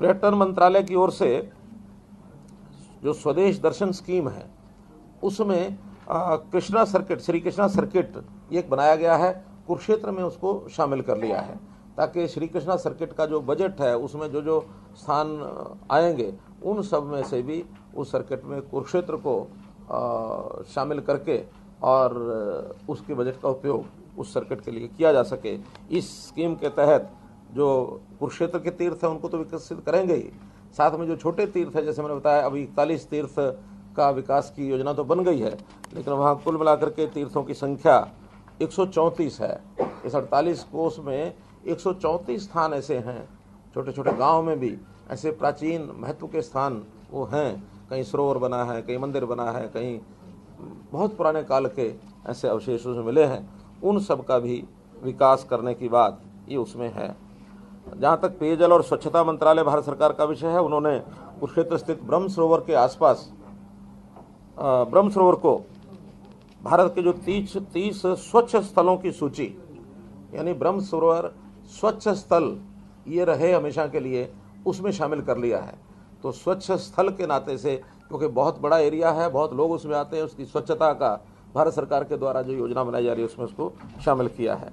पर्यटन मंत्रालय की ओर से जो स्वदेश दर्शन स्कीम है, उसमें कृष्णा सर्किट श्री कृष्णा सर्किट एक बनाया गया है, कुरुक्षेत्र में उसको शामिल कर लिया है, ताकि श्री कृष्णा सर्किट का जो बजट है, उसमें जो जो स्थान आएँगे, उन सब में से भी उस सर्किट में कुरुक्षेत्र को शामिल करके और, उसके बजट का उपयोग उस सर्किट के लिए किया जा सके। इस स्कीम के तहत जो कुरुक्षेत्र के तीर्थ हैं, उनको तो विकसित करेंगे ही। साथ में जो छोटे तीर्थ है, जैसे मैंने बताया, अभी इकतालीस तीर्थ का विकास की योजना तो बन गई है, लेकिन वहाँ कुल मिलाकर के तीर्थों की संख्या एक सौ चौंतीस है। इस अड़तालीस कोष में एक सौ चौंतीस स्थान ऐसे हैं छोटे छोटे गाँव में भी ऐसे प्राचीन महत्व के स्थान वो हैं। कहीं सरोवर बना है, कहीं मंदिर बना है, कहीं बहुत पुराने काल के ऐसे अवशेष उसमें मिले हैं। उन सब का भी विकास करने की बात ये उसमें है। जहाँ तक पेयजल और स्वच्छता मंत्रालय भारत सरकार का विषय है, उन्होंने कुरुक्षेत्र स्थित ब्रह्म सरोवर के आसपास ब्रह्म सरोवर को, भारत के जो तीस तीस स्वच्छ स्थलों की सूची, यानी ब्रह्म सरोवर, स्वच्छ स्थल, ये रहे हमेशा के लिए, उसमें शामिल कर लिया है। तो स्वच्छ स्थल के नाते से, क्योंकि बहुत बड़ा एरिया है, बहुत लोग उसमें आते हैं, उसकी स्वच्छता का भारत सरकार के द्वारा जो योजना बनाई जा रही है, उसमें उसको शामिल किया है।